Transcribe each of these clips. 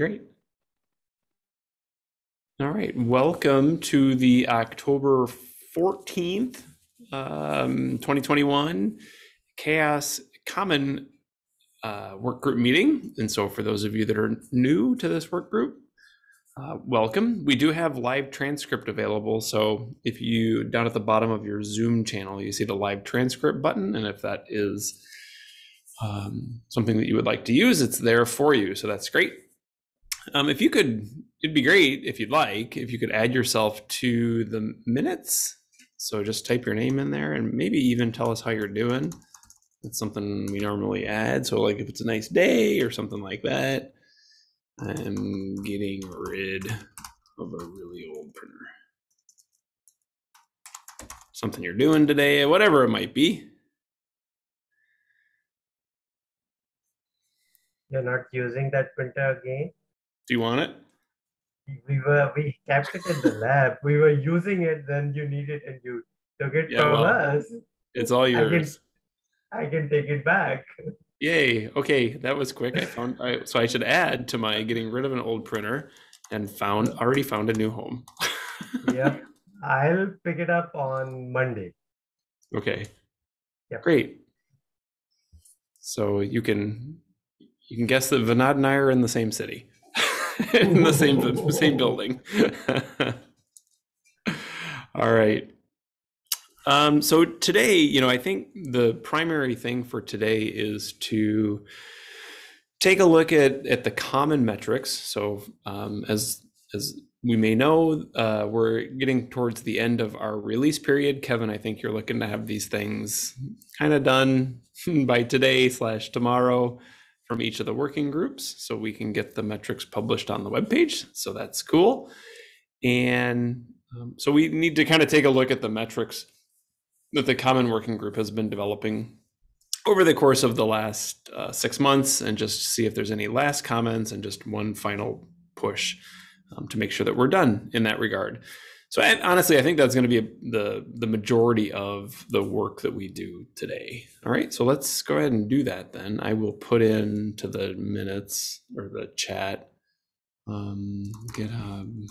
Great. All right, welcome to the October 14th, um, 2021 CHAOSS Common uh, Work Group meeting. And so for those of you that are new to this work group, uh, welcome. We do have live transcript available. So if you, down at the bottom of your Zoom channel, you see the live transcript button. And if that is um, something that you would like to use, it's there for you. So that's great. Um, if you could, it'd be great if you'd like, if you could add yourself to the minutes. So just type your name in there and maybe even tell us how you're doing. That's something we normally add. So like if it's a nice day or something like that. I'm getting rid of a really old printer. Something you're doing today, whatever it might be. You're not using that printer again? Do you want it? We were we kept it in the lab. We were using it, then you need it and you took it Yeah, from well, us. It's all I can yours. I can take it back. Yay. Okay, that was quick. I found I, so I should add to my getting rid of an old printer and found already found a new home. Yep. I'll pick it up on Monday. Okay. Yep. Great. So you can you can guess that Vinod and I are in the same city. in the same same building. All right. Um, so today, you know, I think the primary thing for today is to take a look at at the common metrics. So um, as as we may know, uh, we're getting towards the end of our release period. Kevin, I think you're looking to have these things kind of done by today slash tomorrow from each of the working groups, so we can get the metrics published on the web page. So that's cool. And um, so we need to kind of take a look at the metrics that the common working group has been developing over the course of the last uh, six months and just see if there's any last comments and just one final push um, to make sure that we're done in that regard. So honestly, I think that's going to be the the majority of the work that we do today. All right, so let's go ahead and do that then. I will put in to the minutes or the chat um, GitHub.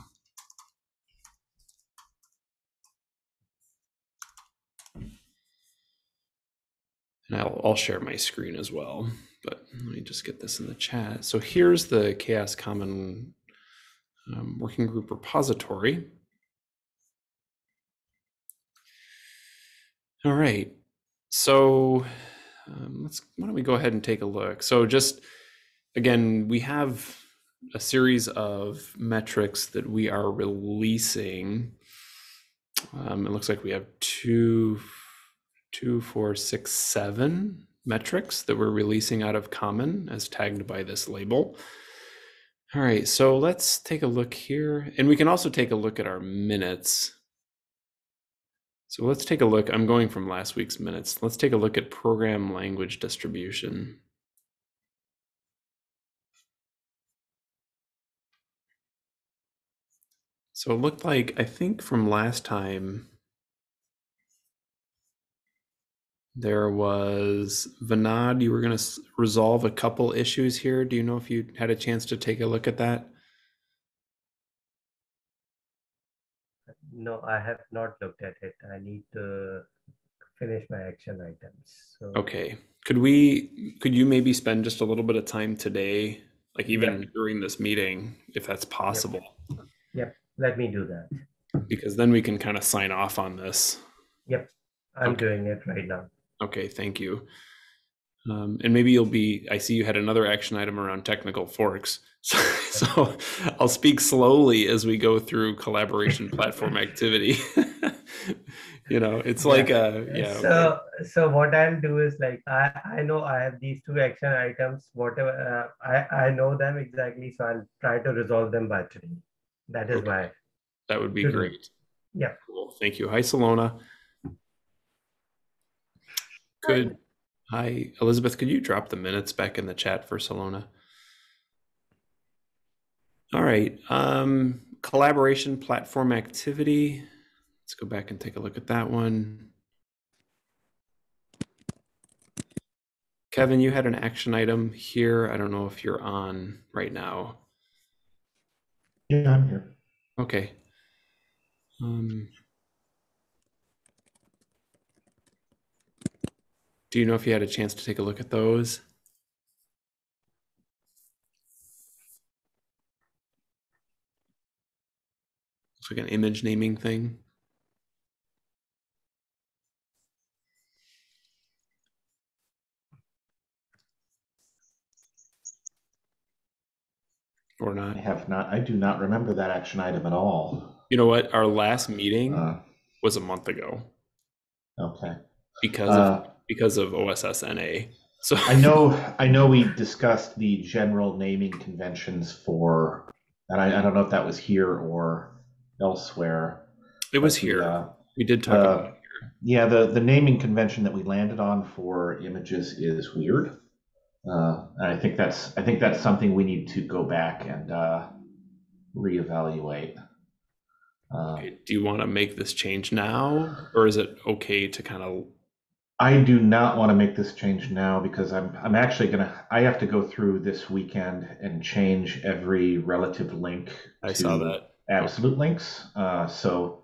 And I'll, I'll share my screen as well. But let me just get this in the chat. So here's the CHAOSS Common um, Working Group repository. All right. So um, let's why don't we go ahead and take a look. So just again, we have a series of metrics that we are releasing. Um, it looks like we have two, two, four, six, seven metrics that we're releasing out of Common as tagged by this label. All right, so let's take a look here, and we can also take a look at our minutes. So let's take a look. I'm going from last week's minutes. Let's take a look at program language distribution. So it looked like, I think from last time, there was Vinod, you were going to resolve a couple issues here. Do you know if you had a chance to take a look at that? No, I have not looked at it. I need to finish my action items. So Okay. Could we, could you maybe spend just a little bit of time today, like even during this meeting, if that's possible? Yep. Let me do that. Because then we can kind of sign off on this. Yep. I'm Okay. doing it right now. Okay, thank you. Um, and maybe you'll be, I see you had another action item around technical forks. So, so I'll speak slowly as we go through collaboration platform activity. you know, it's Yeah. like a, yeah. So, so what I'll do is like I I know I have these two action items. Whatever uh, I I know them exactly, so I'll try to resolve them by today. That is Okay. my That would be Mhm. great. Yeah. Cool. Thank you. Hi, Salona. Good. Hi, Elizabeth. Could you drop the minutes back in the chat for Salona? All right. Um, collaboration platform activity. Let's go back and take a look at that one. Kevin, you had an action item here. I don't know if you're on right now. Yeah, I'm here. Okay. Um, do you know if you had a chance to take a look at those? Looks like an image naming thing. Or not. I have not, I do not remember that action item at all. You know what? Our last meeting Uh, was a month ago okay. because Uh, of because of OSSNA. So I know, I know we discussed the general naming conventions for, and I, I don't know if that was here or elsewhere. it was but here. uh, we did talk uh, about it. Yeah, the, the naming convention that we landed on for images is weird. Uh, and I think that's, I think that's something we need to go back and, uh, reevaluate. Uh, Okay, Do you want to make this change now, or is it okay to kind of? I do not want to make this change now because I'm I'm actually gonna I have to go through this weekend and change every relative link. I saw that. Absolute links. Uh, so,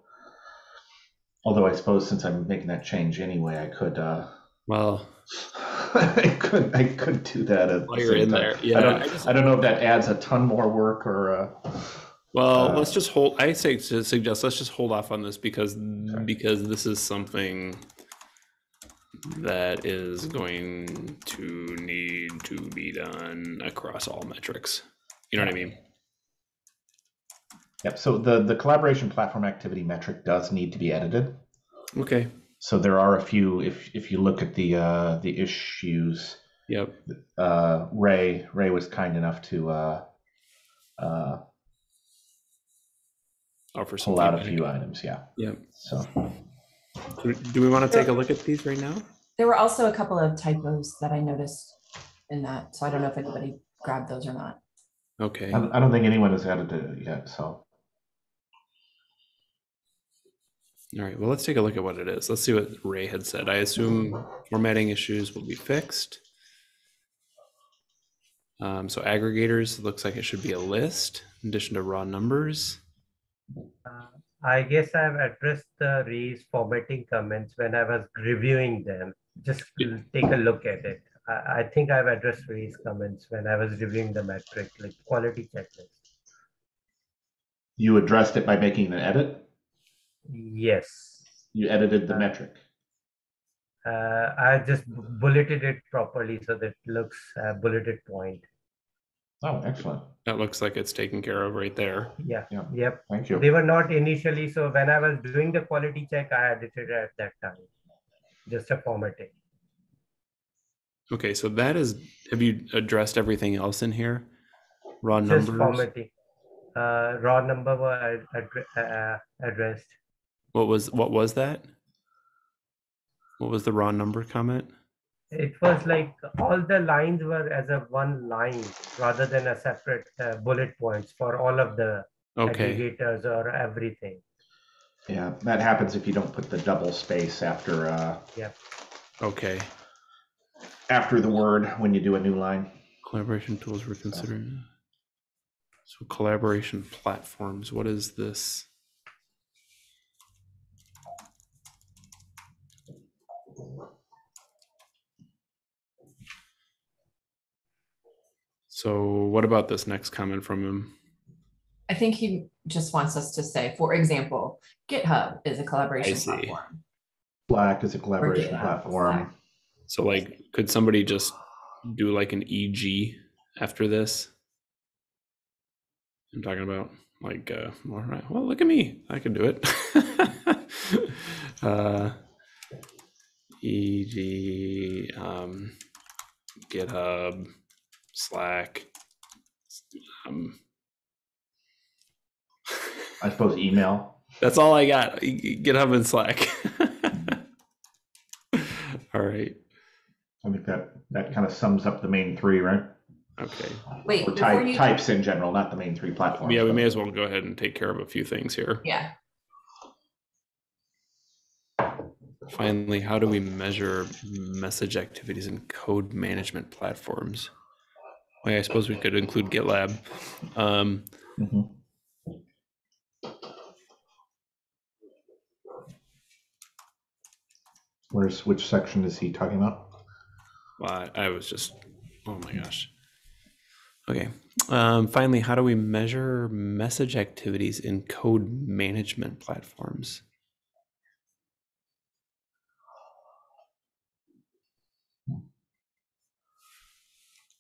although I suppose since I'm making that change anyway, I could uh, Well, I could I could do that at while you're in time. there, yeah. I don't I just- I don't know if that adds a ton more work or. Uh, well, uh, let's just hold. I say to suggest let's just hold off on this because because this is something that is going to need to be done across all metrics. You know what I mean? Yep. So the the collaboration platform activity metric does need to be edited. Okay. So there are a few. If if you look at the uh, the issues, Yep. uh, Ray Ray was kind enough to uh, uh, Offer some pull out a few items. Yeah. Yep. So Do- Do we want to take a look at these right now? There were also a couple of typos that I noticed in that, so I don't know if anybody grabbed those or not. Okay. I, I don't think anyone has edited it yet. So All right, well, let's take a look at what it is. Let's see what Ray had said. I assume formatting issues will be fixed. Um, so aggregators, looks like it should be a list in addition to raw numbers. Uh, I guess I've addressed the Ray's formatting comments when I was reviewing them. Just Yeah. take a look at it. I, I think I've addressed Ray's comments when I was reviewing the metric, like quality checklist. you addressed it by making an edit. Yes. You edited the Uh, metric. Uh, I just bulleted it properly so that it looks a bulleted point. Oh, excellent. That looks like it's taken care of right there. Yeah. Yeah. Yep. Thank you. They were not initially. So when I was doing the quality check, I edited at that time. Just a formatting. Okay, so that is, have you addressed everything else in here? Raw numbers? Just formatting. Uh, raw number were ad- addre- uh, addressed. What was, what was that? What was the raw number comment? It was like all the lines were as a one line rather than a separate uh, bullet points for all of the Okay, aggregators or everything. Yeah, that happens if you don't put the double space after uh, okay. after the word when you do a new line. Collaboration tools were considered. So collaboration platforms, what is this? So what about this next comment from him? I think he just wants us to say, for example, GitHub is a collaboration platform. Slack is a collaboration platform. Slack. So like, could somebody just do like an EG after this? I'm talking about like, uh, all right, well, look at me, I can do it. uh, EG, um, GitHub, Slack. Um, I suppose email. that's all I got. GitHub and Slack. all right. I think that that kind of sums up the main three, right? Okay. Wait, Or type, you, types in general, not the main three platforms. Yeah, we but- may as well go ahead and take care of a few things here. yeah, Finally, how do we measure message activities in code management platforms? I suppose we could include GitLab. Um, mm-hmm. Where's which section is he talking about? Well, I, I was just, oh my gosh. Okay. Um, finally, how do we measure message activities in code management platforms?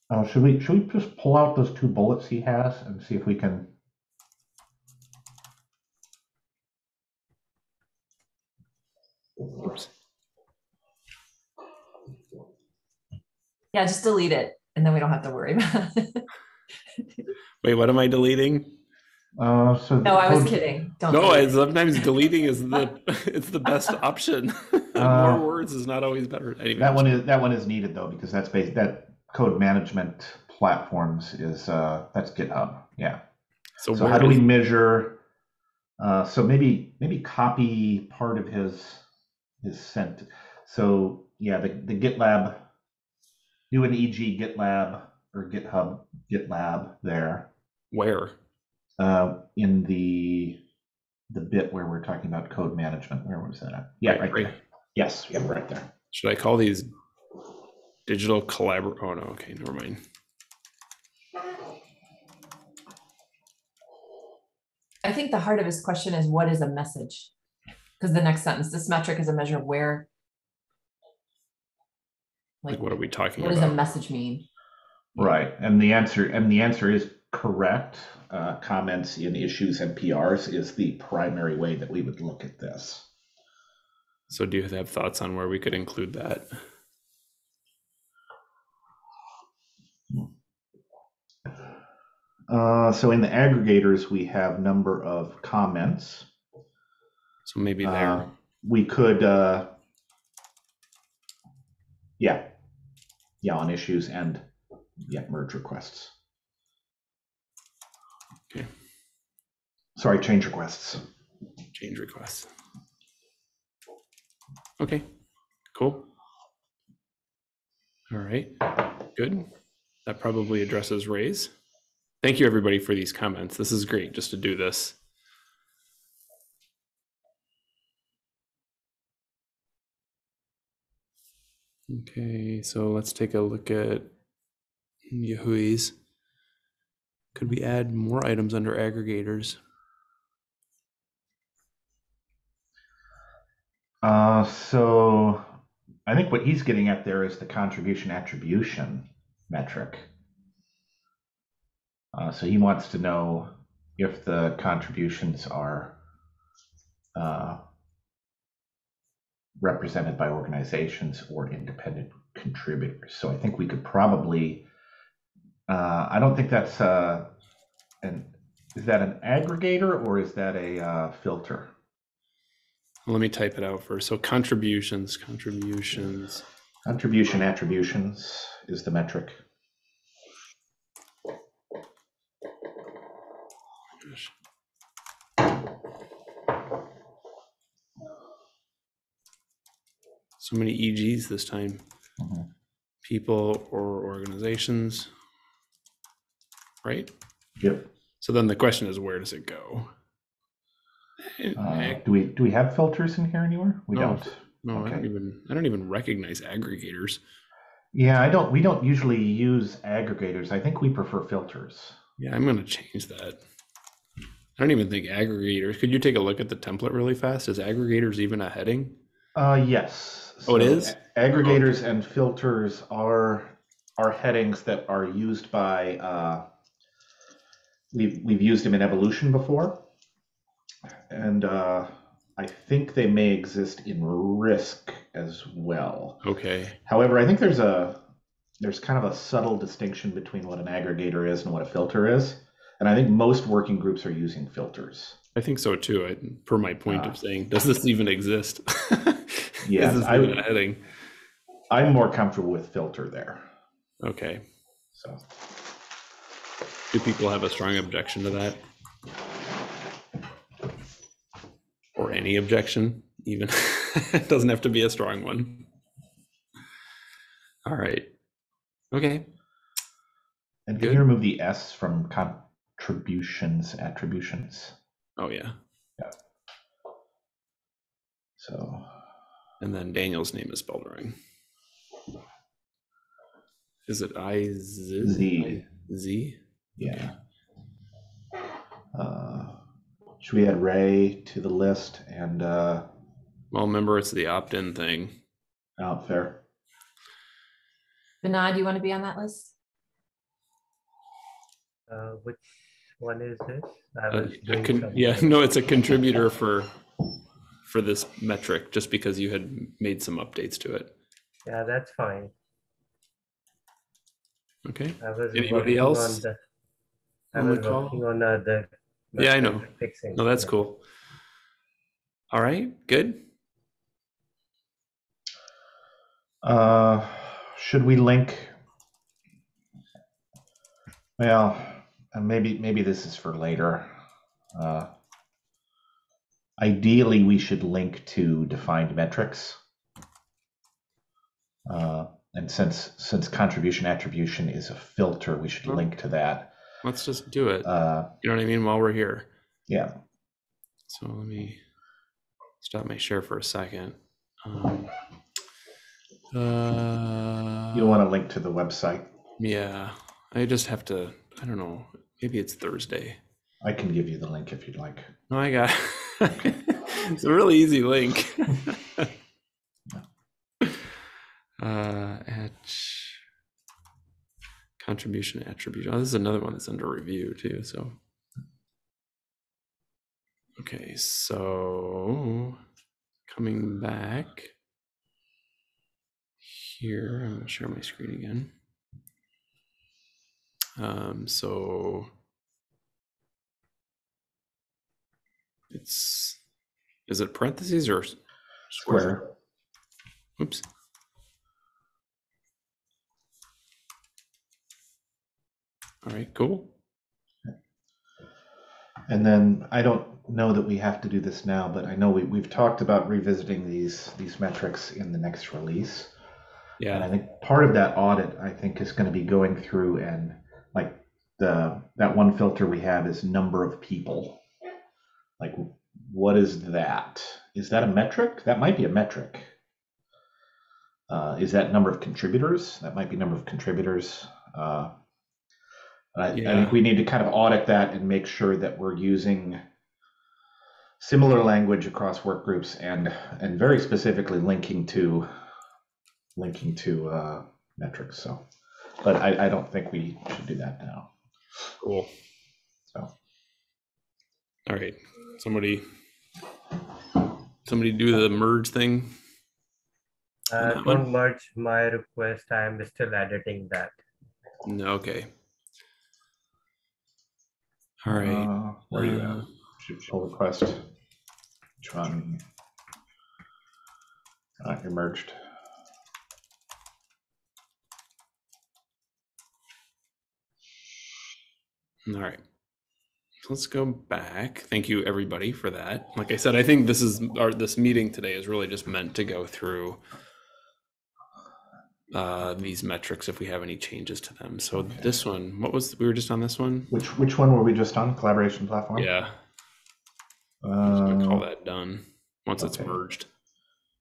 Uh, should we, should we just pull out those two bullets he has and see if we can? Oops. Yeah, just delete it and then we don't have to worry about it. Wait, what am I deleting? Uh, so. No, I was code- kidding. Don't. No, delete sometimes deleting is the it's the best option. Uh, More words is not always better. Anyway, That one is, that one is needed though, because that's based, that code management platforms is, uh, that's GitHub, yeah. So, So how do we measure, uh, so maybe, maybe copy part of his, his sent. So, yeah, the, the GitLab, do an EG GitLab or GitHub GitLab there, where? uh, in the, the bit where we're talking about code management, where was that? at? Yeah, Right, right right. there. Yes, yeah, right there. Should I call these digital collabor? Oh no, okay, never mind. I think the heart of his question is what is a message? Because the next sentence, this metric is a measure of where. Like, Like, what are we talking about? what does a message mean? Right, and the answer and the answer is correct. Uh, comments in issues and PRs is the primary way that we would look at this. So, do you have thoughts on where we could include that? Uh, so in the aggregators, we have number of comments. So maybe there. Uh, we could, uh, yeah, yeah, on issues and yeah, merge requests. Okay. Sorry, change requests. change requests. Okay, cool. All right, good. That probably addresses Ray's. Thank you, everybody, for these comments. This is great just to do this. Okay, so let's take a look at Yahui's. Could we add more items under aggregators? Uh, so I think what he's getting at there is the contribution attribution metric. Uh, so he wants to know if the contributions are uh, represented by organizations or independent contributors. So I think we could probably, uh, I don't think that's uh, an, is that an aggregator or is that a uh, filter? Let me type it out first. So contributions, contributions. Contribution attributions is the metric. So many EGs this time. Mhm. People or organizations. Right? Yep. So then the question is, where does it go? Eh, Uh, eh, do we do we have filters in here anywhere? We No. don't. no, I don't okay. even. I don't even recognize aggregators. Yeah, I don't. We don't usually use aggregators. I think we prefer filters. Yeah, I'm gonna change that. I don't even think aggregators. Could you take a look at the template really fast? Is aggregators even a heading? Uh, yes. Oh, it So is? Aggregators and filters are are headings that are used by. Uh, we've we've used them in evolution before, and uh, I think they may exist in risk as well. Okay. However, I think there's a there's kind of a subtle distinction between what an aggregator is and what a filter is, and I think most working groups are using filters. I think so too. I, per my point Ah. of saying, does this even exist? Yes, Is this I even heading? I'm more comfortable with filter there. Okay. So Do people have a strong objection to that? Or any objection, even? it doesn't have to be a strong one. All right. Okay. and can Good. you remove the S from contributions attributions? Attributions. Oh, yeah. Yeah. So And then Daniel's name is spelled wrong. Is it I Z? Z. Z? Yeah. Uh, should we add Ray to the list and uh, Well, remember it's the opt-in thing. out fair? Vinod, do you want to be on that list? Uh, which one is this? I Uh, was a doing con- yeah, no, it's a contributor for for this metric, just because you had made some updates to it. Yeah, that's fine. Okay. I was Anybody else on the. I on the was call? working on uh, the. Yeah, I know. Fixing. No, that's yeah. cool. All right, good. Uh, should we link? Well, uh, maybe maybe this is for later. Uh, ideally, we should link to defined metrics. Uh, and since since contribution attribution is a filter, we should link to that. Let's just do it. Uh, You know what I mean? While we're here. yeah. So let me stop my share for a second. Um, uh, You don't want to link to the website. Yeah, I just have to. I don't know. Maybe it's Thursday. I can give you the link if you'd like. No, I got. it's a really easy link. uh, at contribution attribution. Oh, this is another one that's under review too. So, okay, so coming back here, I'm gonna share my screen again. Um, so it's is it parentheses or s- Square. Oops. All right, cool. And then I don't know that we have to do this now, but I know we, we've talked about revisiting these these metrics in the next release. Yeah. And I think part of that audit, I think, is going to be going through and like the that one filter we have is number of people. Like, what is that? Is that a metric? That might be a metric. Uh, is that number of contributors? That might be number of contributors. Uh, I, I think we need to kind of audit that and make sure that we're using similar language across work groups and and very specifically linking to linking to uh, metrics. So, but I, I don't think we should do that now. cool. So, All right, somebody, somebody do the merge thing. Uh, don't merge my request. I am still editing that. No, okay. All right. uh, where are you uh, at? Should pull request. Which one? Uh, you're All right. Let's go back. Thank you, everybody, for that. Like I said, I think this is our this meeting today is really just meant to go through uh, these metrics if we have any changes to them. So Okay. this one, what was we were just on this one? Which which one were we just on? Collaboration platform. Yeah, gonna call Uh, that done once it's merged.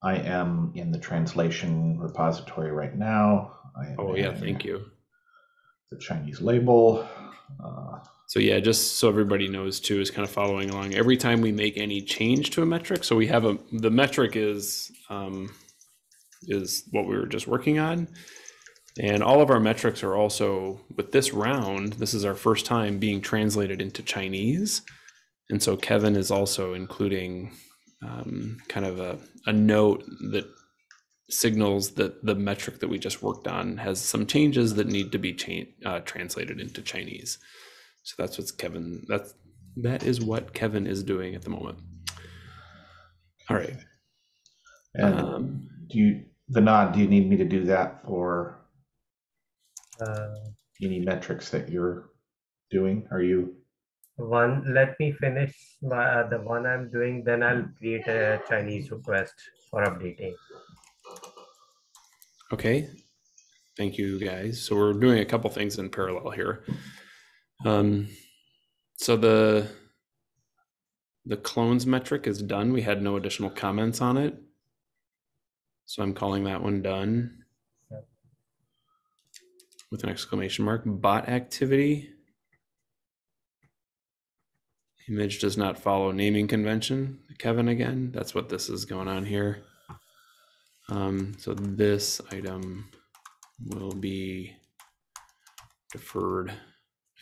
I am in the translation repository right now. I am Oh yeah, thank you. The Chinese label. Uh, So yeah, just so everybody knows too, is kind of following along. Every time we make any change to a metric, so we have a the metric is um, is what we were just working on, and all of our metrics are also with this round. This is our first time being translated into Chinese, and so Kevin is also including um, kind of a, a note that signals that the metric that we just worked on has some changes that need to be cha- uh, translated into Chinese. So that's what's Kevin. That's that is what Kevin is doing at the moment. All right. and Um, do you Vinod? Do you need me to do that for Uh, any metrics that you're doing? Are you one, let me finish my, uh, the one I'm doing, then I'll create a Chinese request for updating. Okay. Thank you, guys. So we're doing a couple things in parallel here. Um, so the the clones metric is done. We had no additional comments on it. So I'm calling that one done. With an exclamation mark. Bot activity. Image does not follow naming convention. Kevin again. That's what this is going on here. Um, so this item will be deferred. Did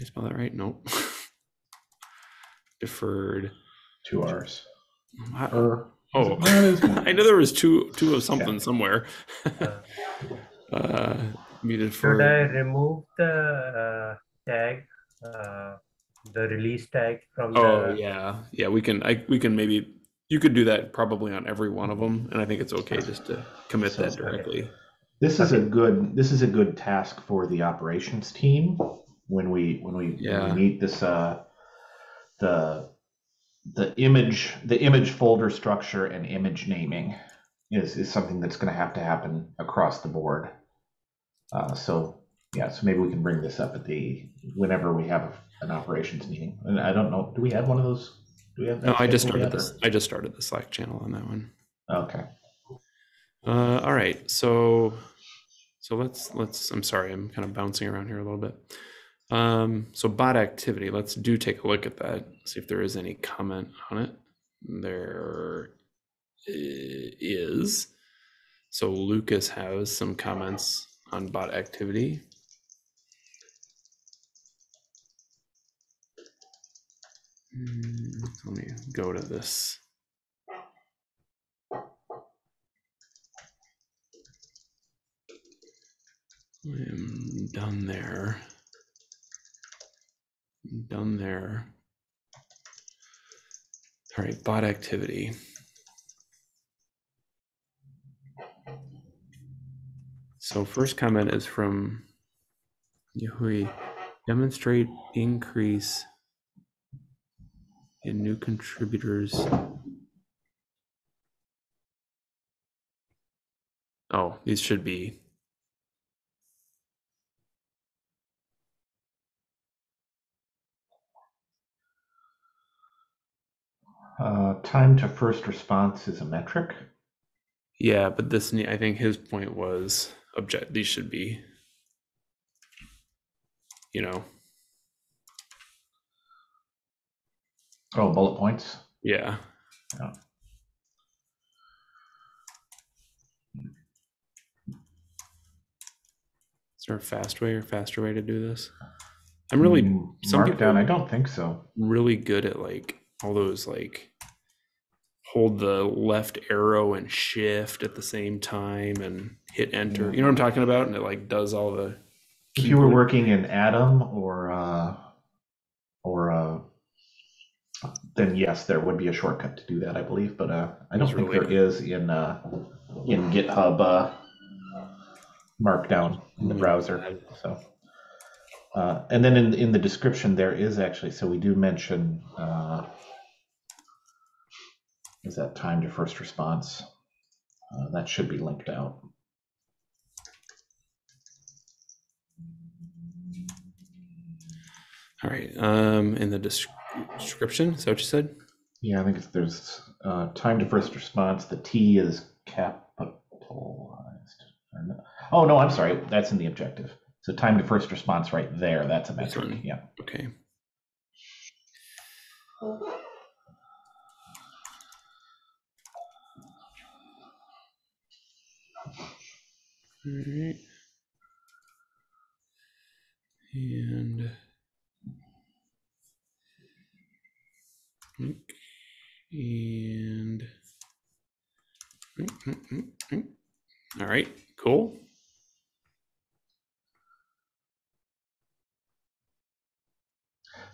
I spell that right? Nope. deferred. Two R's. I- Or Oh, That is one. I know there was two two of something somewhere. Uh, be Should. I remove the uh, tag, uh, the release tag from Oh the? yeah, yeah. We can. I we can maybe. You could do that probably on every one of them, and I think it's okay just to commit that Sounds good. directly. This is a good this is a good task for the operations team when we when we, when we meet this uh the the image the image folder structure and image naming is is something that's going to have to happen across the board. Uh, so yeah, so maybe we can bring this up at the whenever we have an operations meeting. And I don't know, do we have one of those? Do we have? No, I just started this. I just started the Slack channel on that one. Okay. Uh, all right, so so let's let's. I'm sorry, I'm kind of bouncing around here a little bit. Um, so bot activity. Let's do take a look at that. See if there is any comment on it. There is. So Lucas has some comments on bot activity. Mm, let me go to this. I'm done there. Done there. All right, bot activity. So first comment is from Yahui. Demonstrate increase in new contributors. Oh, these should be Uh, time to first response is a metric. Yeah, but this I think his point was object these should be you know, Oh, bullet points. yeah. Yeah. Is there a fast way or faster way to do this? I'm really Mm, some Markdown. I don't think so. really good at like all those like hold the left arrow and shift at the same time and hit enter. You know what I'm talking about? And it like does all the If you were working in Atom or or uh, then yes, there would be a shortcut to do that, I believe. But uh, I don't think there is in uh, in GitHub uh, Markdown in the Mm. browser. So, uh, and then in in the description there is actually so we do mention uh, is that time to first response. Uh, that should be linked out. All right. Um in the desc- description, is that what you said? Yeah, I think there's uh, time to first response. The T is capitalized. Oh no, I'm sorry. That's in the objective. So time to first response right there. That's a metric. one. Yeah. Okay. Alright. And and all right, cool.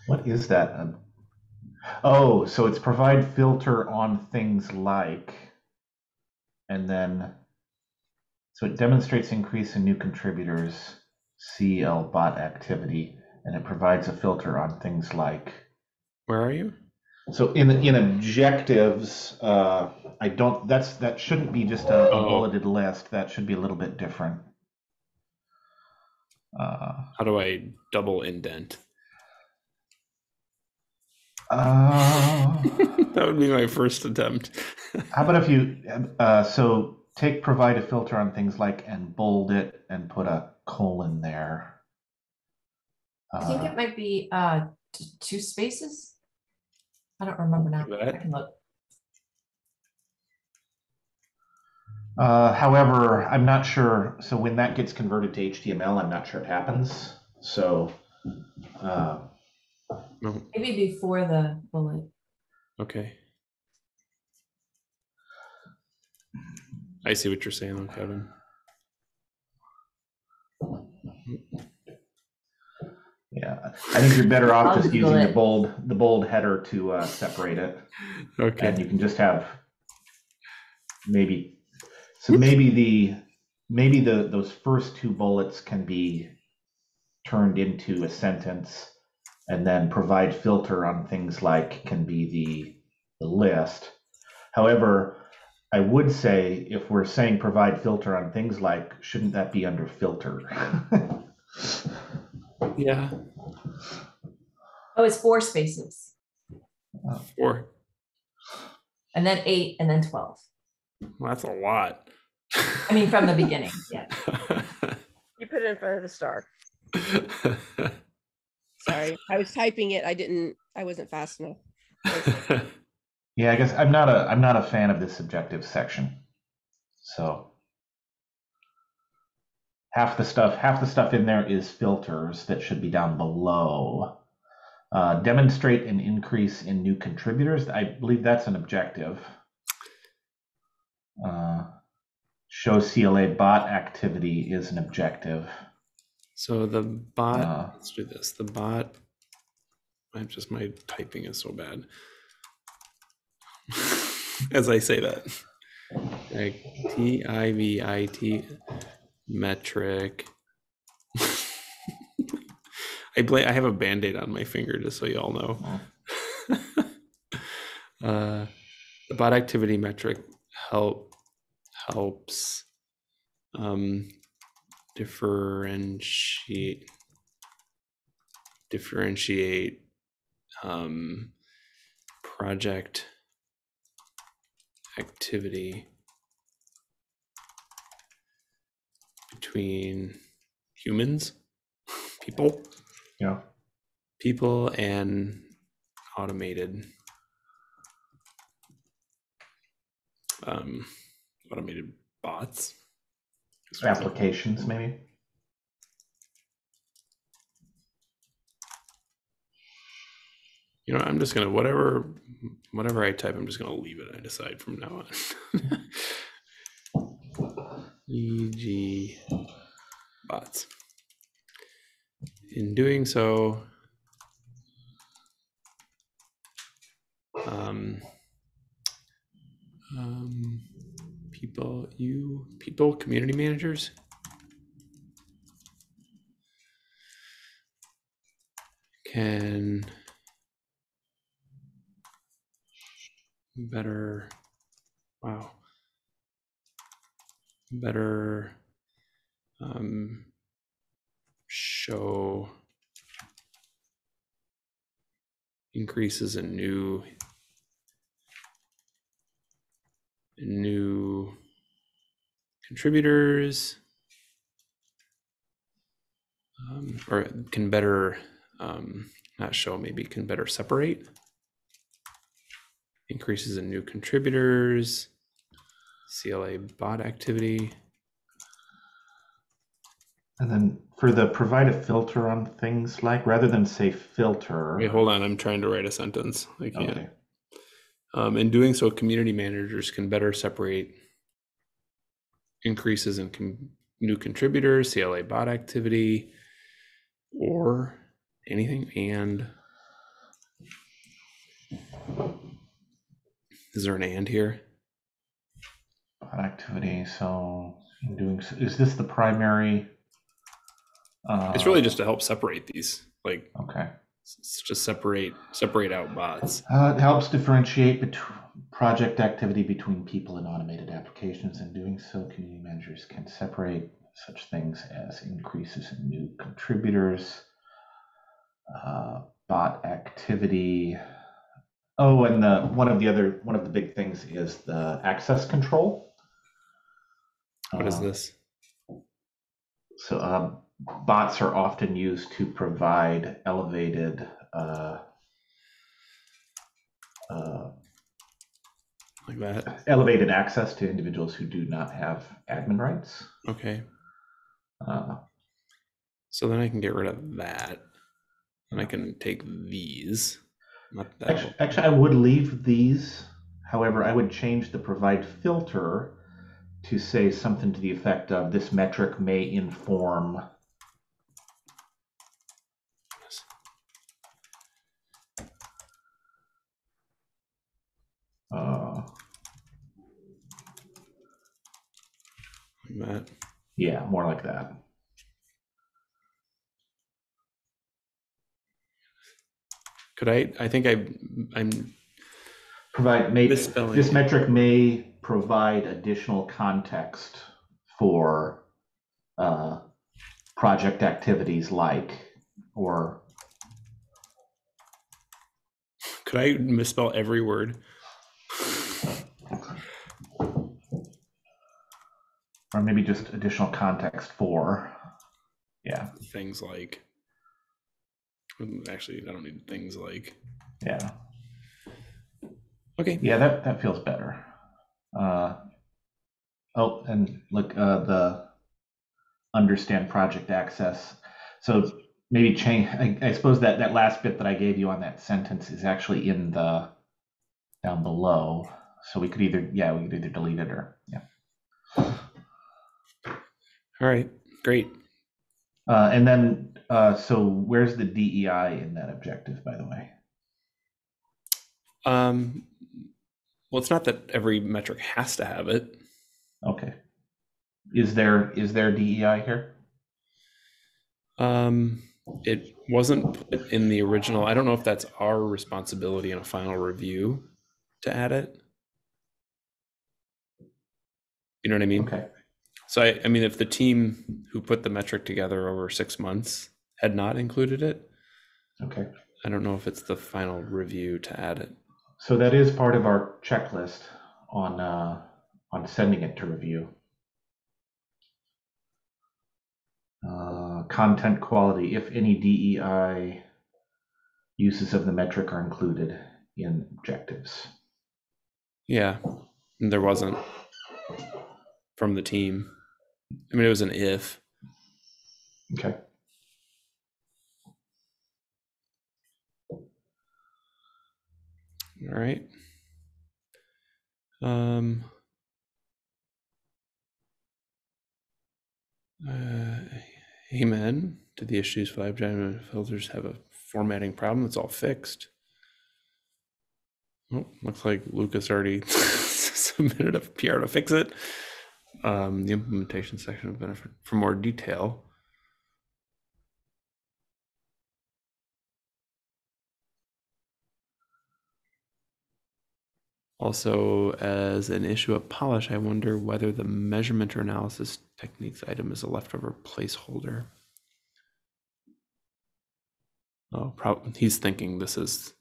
What is that? Um, oh, so it's provide filter on things like, and then, so it demonstrates increase in new contributors, CLA bot activity, and it provides a filter on things like. Where are you? So in in objectives, uh, I don't. That's that shouldn't be just a, a Oh. bulleted list. That should be a little bit different. Uh, How do I double indent? Uh, that would be my first attempt. how about if you? Uh, so take provide a filter on things like and bold it and put a colon there. I think Uh, it might be uh t- two spaces. I don't remember now. I can look. Uh, however, I'm not sure. So when that gets converted to HTML, I'm not sure it happens. So, uh, No, Maybe before the bullet. okay. I see what you're saying, Kevin. yeah, I think you're better off just Google using the bold the bold header to uh, separate it, Okay. and you can just have maybe. So maybe the maybe the those first two bullets can be turned into a sentence, and then provide filter on things like can be the the list. However, I would say if we're saying provide filter on things like, shouldn't that be under filter? Yeah. Oh, it's four spaces oh, Four. and then eight and then twelve. Well, that's a lot. I mean, from the beginning, yeah. You put it in front of the star. Sorry, I was typing it. I didn't, I wasn't fast enough. Yeah, I guess I'm not a I'm not a fan of this subjective section. So half the stuff half the stuff in there is filters that should be down below. Uh, demonstrate an increase in new contributors. I believe that's an objective. Uh, show CLA bot activity is an objective. So the bot, Uh. let's do this. The bot, I'm just, my typing is so bad. As I say that. Like T I V I T metric. I play, I have a band-aid on my finger just so you all know. uh, the bot activity metric help helps um, differentiate differentiate um, project activity between humans, people, Yeah. people, and automated um, automated bots. Applications maybe. You know, I'm just gonna whatever whatever I type, I'm just gonna leave it. I decide from now on. E.g. bots. In doing so, um, um, people, you people, community managers. Can better wow better um show increases in new new contributors um, or can better um, not show maybe can better separate increases in new contributors, CLA bot activity. And then for the provide a filter on things like rather than say filter. Wait, hold on. I'm trying to write a sentence. I can't. Okay. Um, in doing so, community managers can better separate increases in com- new contributors, CLA bot activity, or anything. And is there an and here? Bot activity. So in doing so, is this the primary? Uh, It's really just to help separate these. Like, okay. Just separate separate out bots. Uh, it helps differentiate between project activity between people and automated applications. In doing so, community managers can separate such things as increases in new contributors, uh, bot activity. Oh, and the one of the other one of the big things is the access control. What is Uh, this? So um, bots are often used to provide elevated uh, uh, Like that? elevated access to individuals who do not have admin rights. Okay. Uh, So then I can get rid of that. And I can take these. Not that. actually, actually, I would leave these. However, I would change the provide filter to say something to the effect of this metric may inform. That. yeah, more like that. Could I? I think I. I'm. Provide may Misspelling. this metric may provide additional context for uh, project activities like or Could I misspell every word? Or maybe just additional context for yeah Things like. Actually, I don't need things like. yeah Okay. yeah that that feels better uh oh and look uh the understand project access so maybe change I, I suppose that that last bit that i gave you on that sentence is actually in the down below so we could either yeah we could either delete it or yeah All right. Great. uh, and then uh, so where's the dei in that objective by the way Um. Well, it's not that every metric has to have it. okay is there is there dei here Um, it wasn't put in the original. I don't know if that's our responsibility in a final review to add it. You know what I mean? okay So I, I mean, if the team who put the metric together over six months had not included it, okay I don't know if it's the final review to add it. So that is part of our checklist on uh, on sending it to review. Uh, content quality, if any DEI uses of the metric are included in objectives. Yeah, and there wasn't from the team. I mean, it was an if. Okay. All right. Um. Uh, amen to the issues. Five giant filters have a formatting problem. It's all fixed. Oh, looks like Lucas already submitted a PR to fix it. Um, the implementation section of benefit for more detail. Also, as an issue of polish, I wonder whether the measurement or analysis techniques item is a leftover placeholder. Oh, prob- he's thinking this is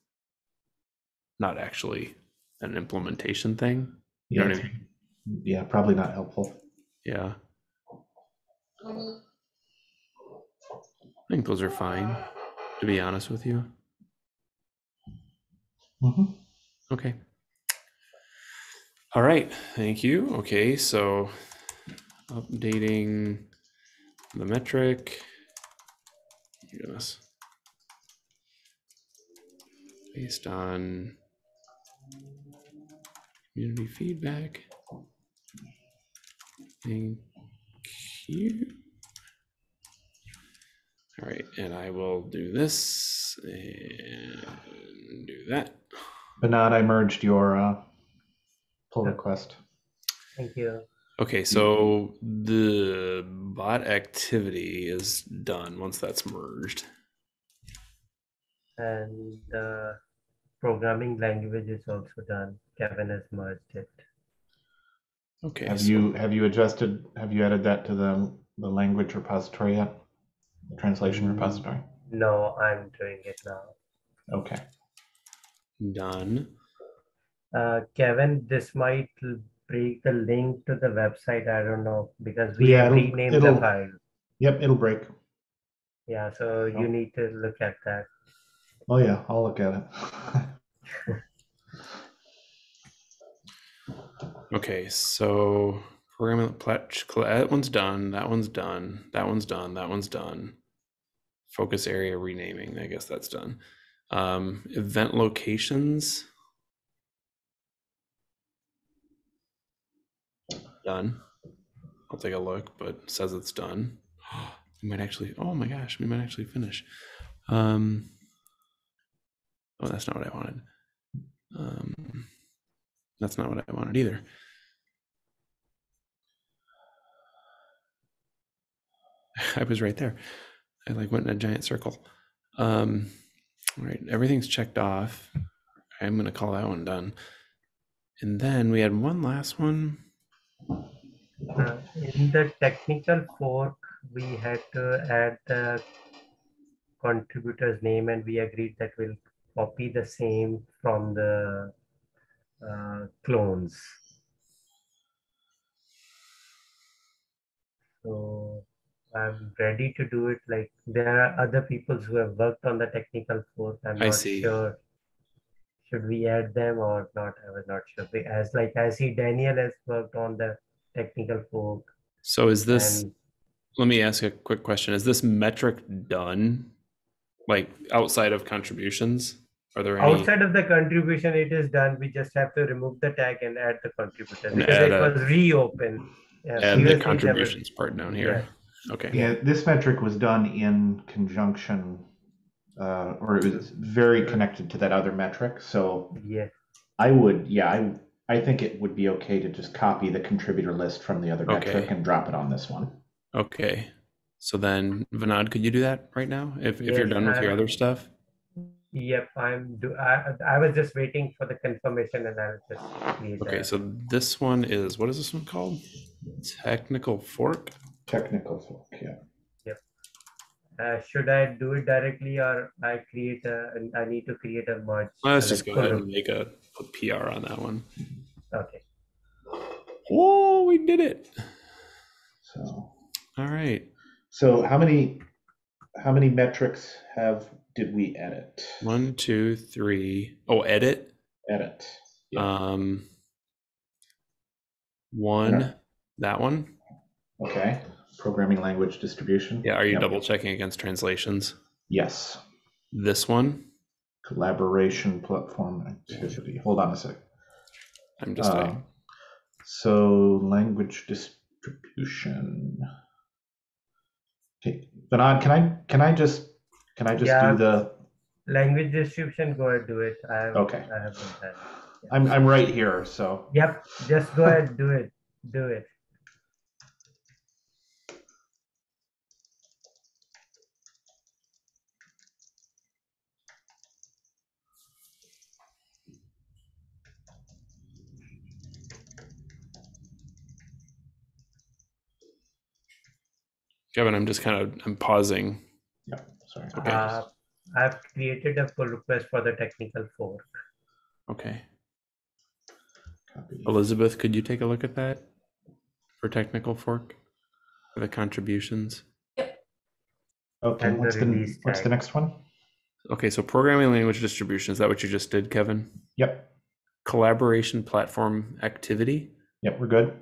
not actually an implementation thing. You know Yeah, what I mean? Yeah, probably not helpful. Yeah. I think those are fine, to be honest with you. Mhm. Okay. All right, thank you. Okay, so updating the metric. Goodness. Based on community feedback. Thank you. All right, and I will do this and do that. Bernard, I merged your uh, pull request. Thank you. Okay, so the bot activity is done once that's merged. And the programming language is also done. Kevin has merged it. Okay, Have so- you have you adjusted? Have you added that to the the language repository yet? The translation repository. No, I'm doing it now. Okay. done. Uh, Kevin, this might l- break the link to the website. I don't know because we Yeah, have it'll- renamed the it'll- file. Yep, it'll break. Yeah, so Oh. you need to look at that. Oh yeah, I'll look at it. Okay, so program that one's done. That one's done. That one's done. That one's done. Focus area renaming. I guess that's done. Um, event locations. Done. I'll take a look, but says it's done. We might actually. Oh my gosh, we might actually finish. Um. Oh, that's not what I wanted. Um. That's not what I wanted either. I was right there. I like went in a giant circle. Um, all right, everything's checked off. I'm gonna call that one done. And then we had one last one. Uh, in the technical fork, we had to add the contributor's name and we agreed that we'll copy the same from the Uh, clones. So I'm ready to do it. Like there are other people who have worked on the technical fork. I'm I not see. sure. Should we add them or not? I was not sure. As like I see Daniel has worked on the technical fork. So is this? and Let me ask a quick question. Is this metric done? Like outside of contributions? Are there any? outside of the contribution, it is done. We just have to remove the tag and add the contributor And because it a- was reopened. Yeah, and the it never- contributions part down here. Okay. Yeah, this metric was done in conjunction, uh, or it was very connected to that other metric. So Yeah, I would, yeah, I I think it would be okay to just copy the contributor list from the other metric Okay. and drop it on this one. Okay. So then, Vinod, could you do that right now? If if you're done with your other stuff? Yep. I'm do. I I was just waiting for the confirmation, and I'll just. Okay, a- so this one is what is this one called? Technical fork. Technical fork, yeah. Uh, should I do it directly or I create a? I need to create a merge. Let's just go ahead and make a put PR on that one. Okay. Whoa, we did it! So All right. so how many how many metrics have did we edit? One, two, three. Oh, edit. Edit. Um, one. Yeah. That one. Okay. Programming language distribution. Yeah. Are you Yep. double checking against translations? Yes. This one. Collaboration platform activity. Hold on a sec. I'm just. Uh, so language distribution. Okay, Vinod, can I can I just can I just Yeah. do the? Language description, Go ahead, do it. I have. Okay. I haven't done. I'm I'm right here. So Yep. Just go ahead. Do it. Do it. Kevin, I'm just kind of I'm pausing. Yeah. Sorry. Okay. Uh, I've created a pull request for the technical fork. Okay. Copy. Elizabeth, could you take a look at that for technical fork for the contributions? Yep. Okay. and What's the release what's the next one? Okay, so programming language distribution is that what you just did, Kevin? Yep. Collaboration platform activity. Yep. We're good.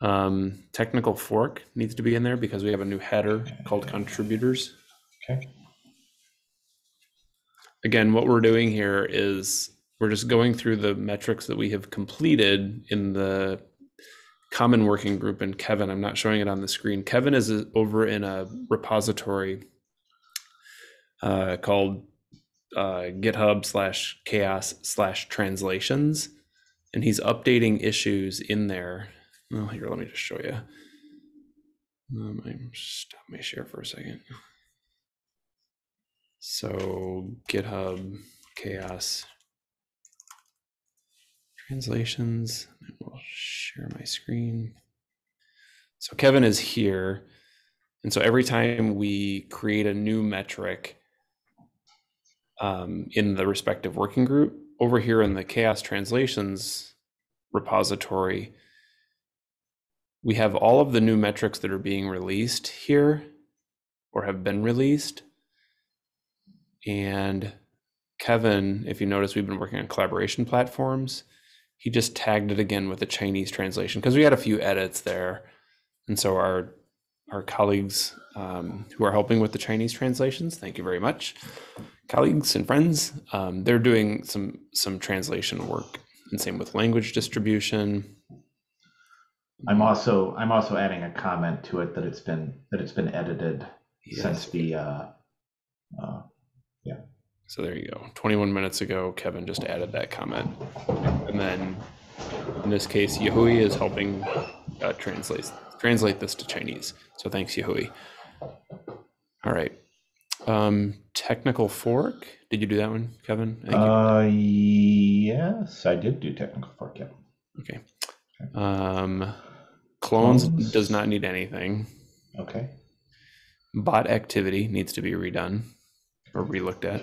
Um, technical fork needs to be in there because we have a new header called contributors. Okay. Again, what we're doing here is we're just going through the metrics that we have completed in the common working group. And Kevin, I'm not showing it on the screen. Kevin is over in a repository uh, called uh, GitHub slash CHAOSS slash translations, and he's updating issues in there. Well, here, let me just show you. Um, stop my share for a second. So GitHub CHAOSS translations. I will share my screen. So Kevin is here. And so every time we create a new metric um, in the respective working group, over here in the CHAOSS translations repository, we have all of the new metrics that are being released here or have been released. And Kevin, if you notice, we've been working on collaboration platforms. He just tagged it again with the Chinese translation because we had a few edits there. And so our our colleagues um, who are helping with the Chinese translations, thank you very much, colleagues and friends. Um, they're doing some some translation work, and same with language distribution. I'm also I'm also adding a comment to it that it's been that it's been edited since the uh, uh, So there you go. 21 minutes ago, Kevin just added that comment, and then in this case, Yahui is helping uh, translate translate this to Chinese. So thanks, Yahui. All right. Um, technical fork. Did you do that one, Kevin? I uh yes I did do technical fork yeah. okay. Um, clones Clones. does not need anything. Okay. Bot activity needs to be redone or relooked at.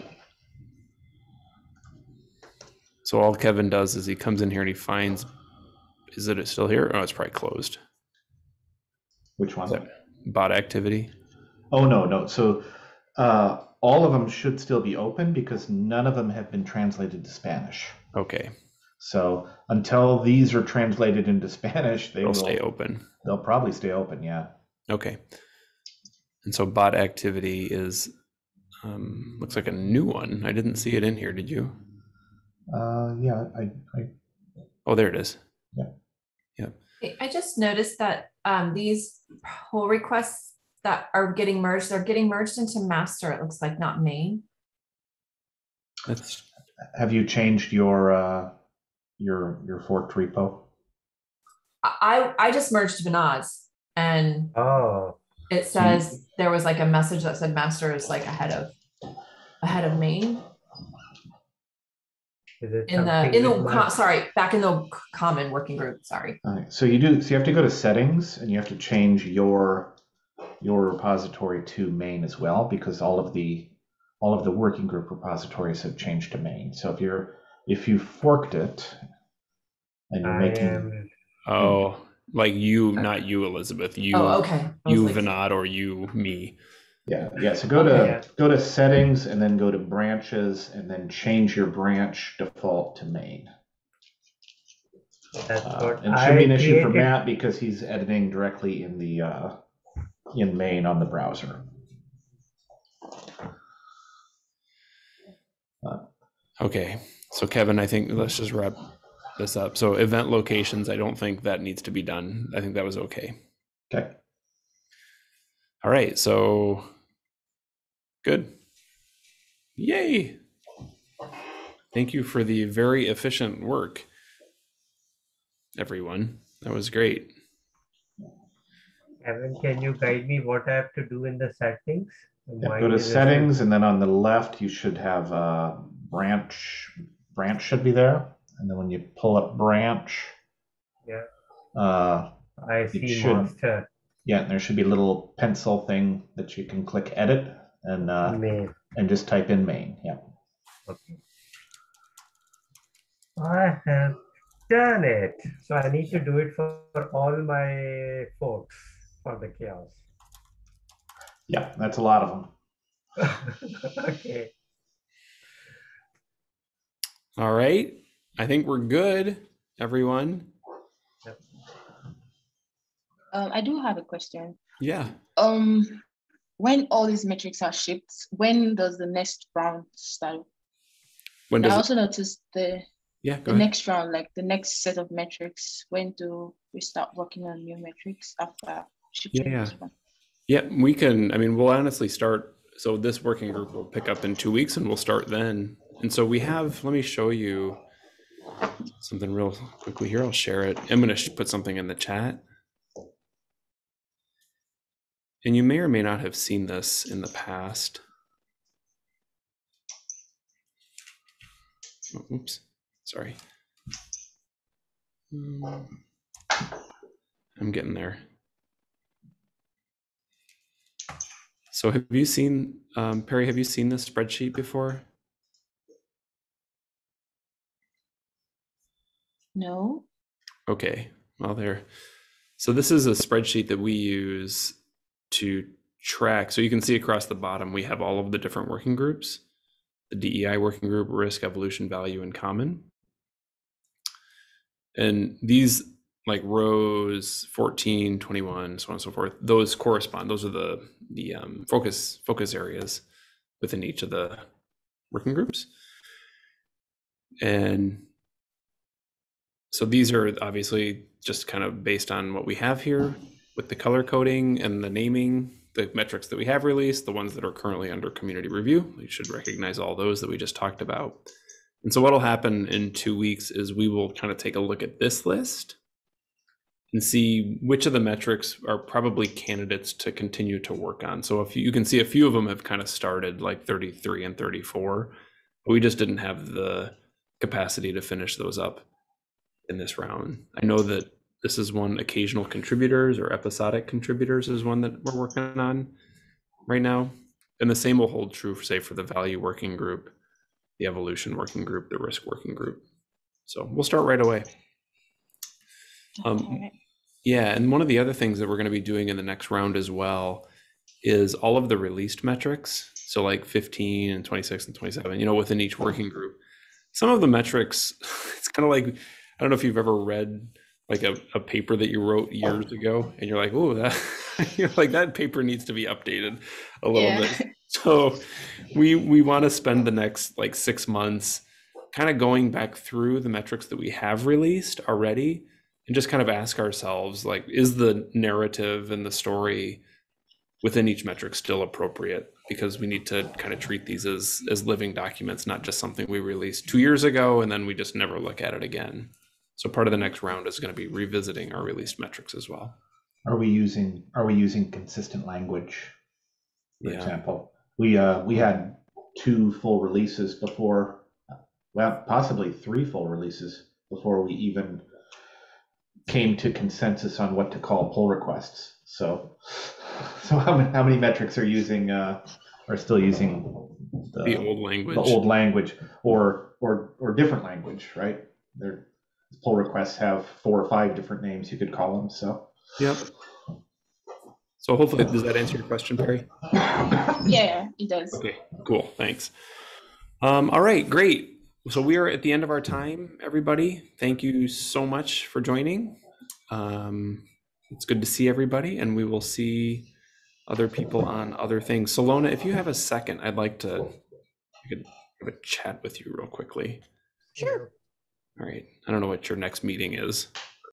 So all Kevin does is he comes in here and he finds, is it still here? Oh, it's probably closed. Which one? Bot activity. Oh no, no. So uh, all of them should still be open because none of them have been translated to Spanish. Okay, So until these are translated into Spanish, they will stay open. they'll probably stay open. Yeah. Okay. And so bot activity is, um, looks like a new one. I didn't see it in here. Did you? Uh, yeah. I, I Oh, there it is. Yeah. Yeah. I just noticed that um these pull requests that are getting merged, they're getting merged into master, it looks like, not main. That's have you changed your uh, your your forked repo? I I I just merged Vinod's and Oh, it says there was like a message that said master is like ahead of ahead of main is it in the in the with co- my- sorry, back in the common working group, sorry. All right, so you do. So you have to go to settings, and you have to change your your repository to main as well, because all of the all of the working group repositories have changed to main. So if you're if you forked it and you're I making am oh, like you, uh, not you, Elizabeth. You, Oh, okay. You, like- Vinod, or you, me. Yeah yeah. So go to Okay. go to settings and then go to branches and then change your branch default to main. that's Uh, and it should be an I issue for created. Matt because he's editing directly in the uh, in main on the browser. Okay, so Kevin, I think let's just wrap this up. So event locations, I don't think that needs to be done. I think that was okay. Okay. All right, so good. Yay. Thank you for the very efficient work, everyone. That was great. Evan, can you guide me what I have to do in the settings? Yeah, go to is a- settings and then on the left you should have uh, branch. Branch should be there, and then when you pull up branch, Yeah. uh, I see should- master. Yeah, there should be a little pencil thing that you can click edit and uh, main. and just type in main. Yeah. Okay. I have done it. So I need to do it for all my folks for the CHAOSS. Yeah, that's a lot of them. okay. All right, I think we're good, everyone. Um, I do have a question. Yeah. Um, when all these metrics are shipped, when does the next round start? When I does it, also noticed the yeah, the ahead. next round, like the next set of metrics. When do we start working on new metrics after shipping Yeah. this one? Yeah, we can. I mean, we'll honestly start. So this working group will pick up in two weeks, and we'll start then. And so we have. Let me show you something real quickly here. I'll share it. I'm going to put something in the chat. And you may or may not have seen this in the past. Oh, oops, sorry. I'm getting there. So have you seen, um, Perry, have you seen this spreadsheet before? No. Okay, well there. So this is a spreadsheet that we use to track. So you can see across the bottom, we have all of the different working groups. The DEI working group, risk, evolution, value, and common. And these like rows 14, 21, so on and so forth, those correspond. Those are the the um, focus focus areas within each of the working groups. And so these are obviously just kind of based on what we have here with the color coding and the naming, the metrics that we have released, the ones that are currently under community review. We should recognize all those that we just talked about. And so what'll happen in two weeks is we will kind of take a look at this list and see which of the metrics are probably candidates to continue to work on. So if you, you can see a few of them have kind of started like 33 and 34, but we just didn't have the capacity to finish those up in this round. I know that this is one occasional contributors or episodic contributors is one that we're working on right now. And the same will hold true for say for the value working group, the evolution working group, the risk working group. So we'll start right away. Um. Yeah, and one of the other things that we're going to be doing in the next round as well is all of the released metrics. So like 15 and 26 and 27, you know, within each working group. Some of the metrics, it's kind of like I don't know if you've ever read like a, a paper that you wrote years ago and you're like, oh, that you're like that paper needs to be updated a little Yeah. bit. So we we want to spend the next like six months kind of going back through the metrics that we have released already and just kind of ask ourselves like is the narrative and the story within each metric still appropriate because we need to kind of treat these as as living documents not just something we released two years ago and then we just never look at it again so part of the next round is going to be revisiting our released metrics as well Are we using are we using consistent language? For Yeah. example, we uh we had two full releases before, well, possibly three full releases before we even came to consensus on what to call pull requests. So, so how many how many metrics are using uh are still using the, the old language the old language or or or different language, right? Their pull requests have four or five different names you could call them. So. yep so hopefully does that answer your question perry Yeah, it does. Okay, cool. Thanks. Um, all right, great. So we are at the end of our time, everybody. Thank you so much for joining. Um, it's good to see everybody, and we will see other people on other things. Solona, if you have a second, I'd like to I could have a chat with you real quickly. Sure. All right. I don't know what your next meeting is.